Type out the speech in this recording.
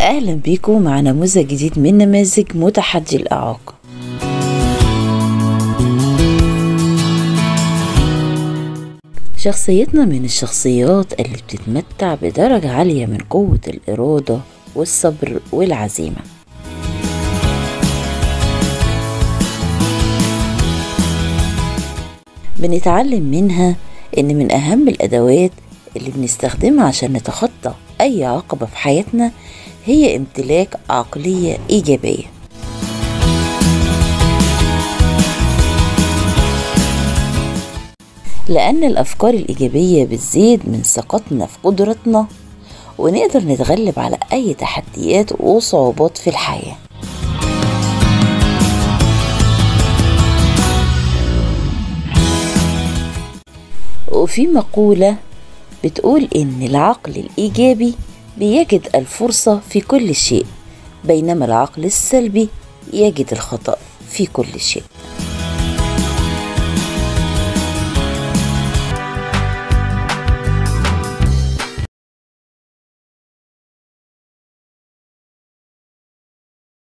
أهلا بيكم مع نموذج جديد من نماذج متحدي الإعاقة شخصيتنا من الشخصيات اللي بتتمتع بدرجة عالية من قوة الإرادة والصبر والعزيمة. بنتعلم منها إن من أهم الأدوات اللي بنستخدمها عشان نتخطى أي عقبة في حياتنا هي امتلاك عقلية إيجابية. لأن الأفكار الإيجابية بتزيد من ثقتنا في قدرتنا ونقدر نتغلب على أي تحديات وصعوبات في الحياة. وفي مقولة بتقول إن العقل الإيجابي بيجد الفرصة في كل شيء بينما العقل السلبي يجد الخطأ في كل شيء.